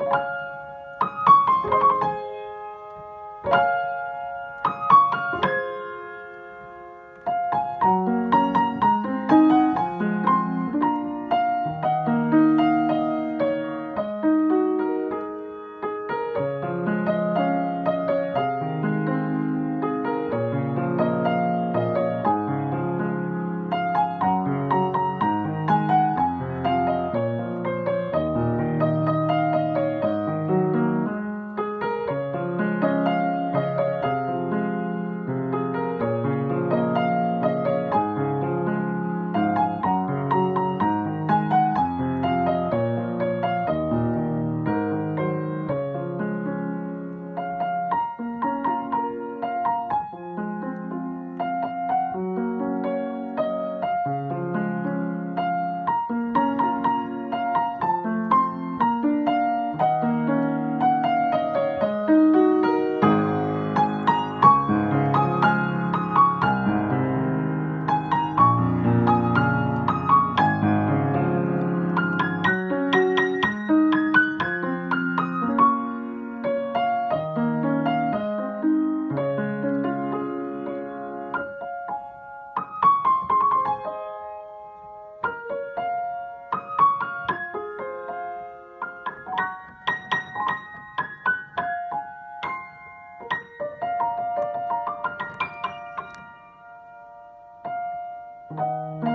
you Música